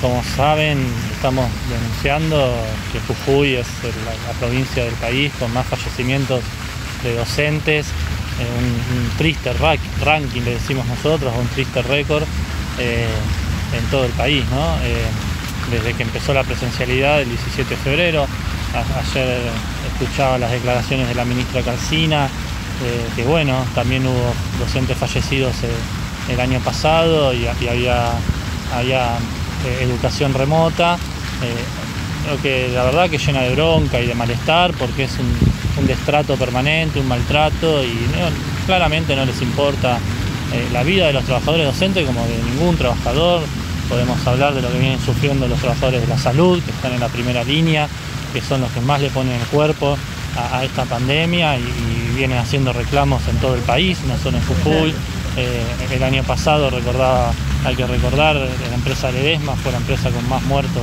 como saben, estamos denunciando que Jujuy es la, provincia del país con más fallecimientos de docentes, eh, un, triste ranking, le decimos nosotros, un triste récord eh, en todo el país. Eh, desde que empezó la presencialidad el 17 de febrero, ayer escuchaba las declaraciones de la ministra Calcina, que bueno, también hubo docentes fallecidos el año pasado y, había, había educación remota. creo que la verdad que llena de bronca y de malestar porque es un, un destrato permanente, un maltrato y claramente no les importa eh, la vida de los trabajadores docentes como de ningún trabajador. Podemos hablar de lo que vienen sufriendo los trabajadores de la salud, que están en la primera línea, que son los que más le ponen el cuerpo a, esta pandemia y, vienen haciendo reclamos en todo el país, no solo en Jujuy. Eh, el año pasado recordaba, hay que recordar, la empresa Ledesma fue la empresa con más muertos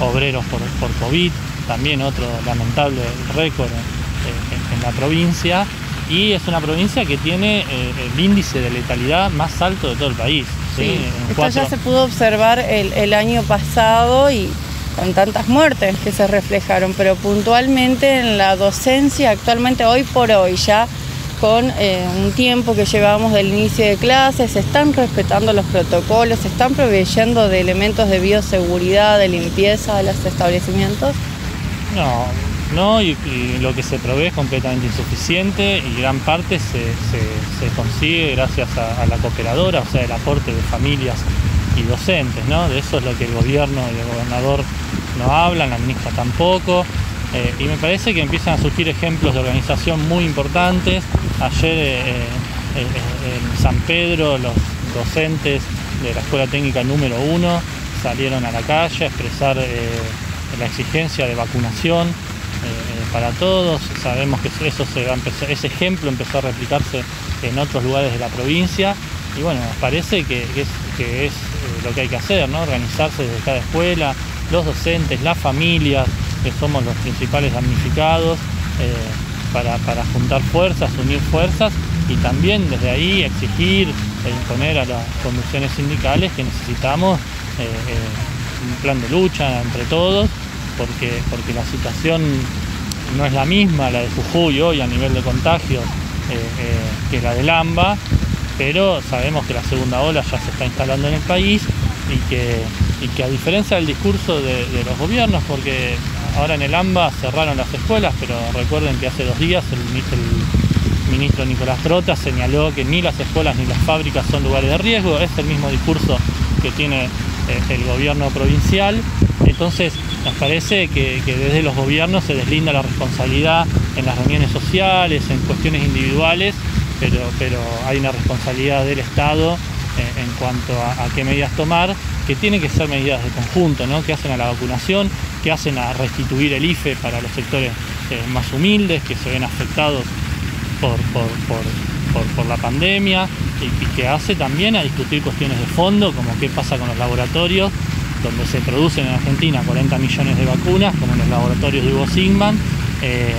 obreros por, por COVID, también otro lamentable récord en, la provincia y es una provincia que tiene eh, el índice de letalidad más alto de todo el país. esto ya se pudo observar el, año pasado y con tantas muertes que se reflejaron, pero puntualmente en la docencia actualmente hoy por hoy ya con eh, un tiempo que llevamos del inicio de clases, se están respetando los protocolos, se están proveyendo de elementos de bioseguridad, de limpieza de los establecimientos. No, ¿no? Y, lo que se provee es completamente insuficiente y gran parte se, consigue gracias a, la cooperadora, o sea, el aporte de familias y docentes, ¿no? De eso es lo que el gobierno y el gobernador no hablan, la ministra tampoco. Eh, y me parece que empiezan a surgir ejemplos de organización muy importantes. Ayer eh, eh, en San Pedro los docentes de la Escuela Técnica número 1 salieron a la calle a expresar la exigencia de vacunación para todos. Sabemos que eso ese ejemplo empezó a replicarse en otros lugares de la provincia y bueno, nos parece que, es, lo que hay que hacer, ¿no? organizarse desde cada escuela, los docentes, las familias, que somos los principales damnificados, eh, para, juntar fuerzas, unir fuerzas y también desde ahí exigir e imponer a las conducciones sindicales que necesitamos un plan de lucha entre todos porque, porque la situación no es la misma, la de Jujuy hoy a nivel de contagio, eh, eh, que la del AMBA, pero sabemos que la segunda ola ya se está instalando en el país y que, que a diferencia del discurso de, los gobiernos, porque ahora en el AMBA cerraron las escuelas, pero recuerden que hace dos días el, ministro Nicolás Trota señaló que ni las escuelas ni las fábricas son lugares de riesgo, es el mismo discurso que tiene eh, el gobierno provincial. Entonces nos parece que, desde los gobiernos se deslinda la responsabilidad en las reuniones sociales, en cuestiones individuales, pero, pero hay una responsabilidad del Estado eh, en, cuanto a, qué medidas tomar, que tienen que ser medidas de conjunto, ¿no? que hacen a la vacunación, que hacen a restituir el IFE para los sectores eh, más humildes, que se ven afectados por, por, la pandemia, y, y que hace también a discutir cuestiones de fondo, como qué pasa con los laboratorios donde se producen en Argentina 40 millones de vacunas, como en los laboratorios de Hugo Sigman, eh,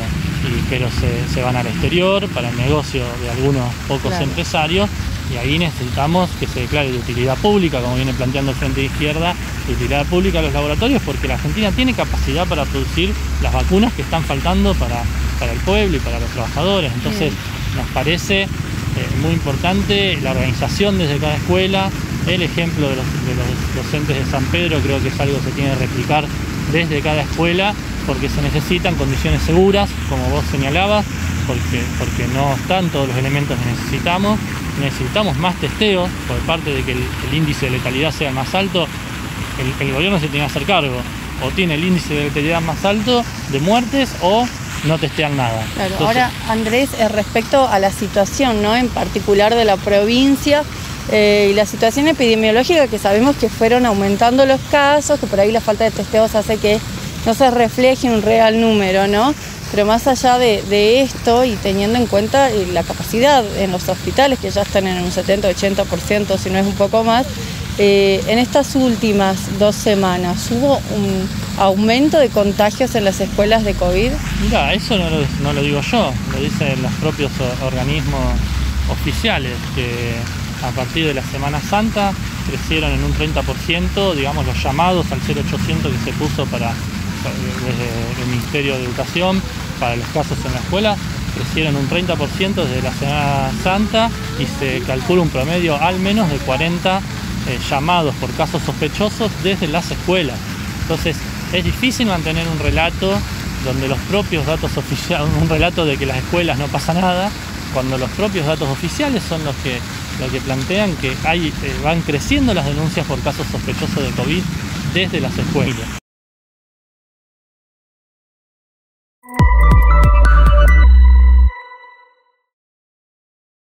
pero se, van al exterior para el negocio de algunos pocos empresarios y ahí necesitamos que se declare de utilidad pública, como viene planteando el Frente de Izquierda, de utilidad pública a los laboratorios, porque la Argentina tiene capacidad para producir las vacunas que están faltando para, para el pueblo y para los trabajadores. Entonces nos parece eh, muy importante la organización desde cada escuela, el ejemplo de los, docentes de San Pedro creo que es algo que tiene que replicar desde cada escuela porque se necesitan condiciones seguras, como vos señalabas, porque, porque no están todos los elementos que necesitamos. Necesitamos más testeos por parte de que el, índice de letalidad sea más alto. El, gobierno se tiene que hacer cargo. O tiene el índice de letalidad más alto de muertes o no testean nada. ahora Andrés, respecto a la situación, ¿no? En particular de la provincia, eh, y la situación epidemiológica que sabemos que fueron aumentando los casos, que por ahí la falta de testeos hace que no se refleje un real número, ¿no? Pero más allá de, esto y teniendo en cuenta eh, la capacidad en los hospitales, que ya están en un 70-80%, si no es un poco más, eh, en estas últimas dos semanas, ¿hubo un aumento de contagios en las escuelas de COVID? Mira, eso no lo, no lo digo yo, lo dicen los propios organismos oficiales, que a partir de la Semana Santa crecieron en un 30%, digamos los llamados al 0800 que se puso para desde el Ministerio de Educación para los casos en la escuela crecieron un 30% desde la Semana Santa y se calcula un promedio al menos de 40 eh, llamados por casos sospechosos desde las escuelas. Entonces es difícil mantener un relato donde los propios datos oficiales, un relato de que las escuelas no pasa nada, cuando los propios datos oficiales son los que, que plantean que hay, eh, van creciendo las denuncias por casos sospechosos de COVID desde las escuelas.